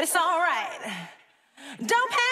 but it's all right. Don't panic.